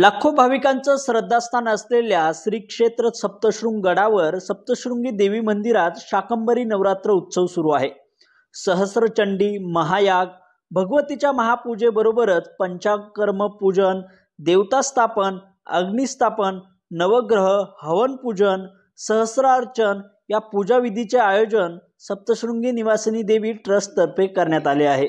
लाखो भाविकांचं श्रद्धास्थान असलेल्या श्री क्षेत्र सप्तशृंग गडावर सप्तशृंगी देवी मंदिरात शाकंबरी नवरात्र उत्सव सुरू आहे. सहस्रचंडी महायाग भगवतीच्या महापूजेबरोबरच पंचाकर्म पूजन देवतास्थापन अग्निस्थापन नवग्रह हवन पूजन सहस्रार्चन या पूजाविधीचे आयोजन सप्तशृंगी निवासिनी देवी ट्रस्टतर्फे करण्यात आले आहे.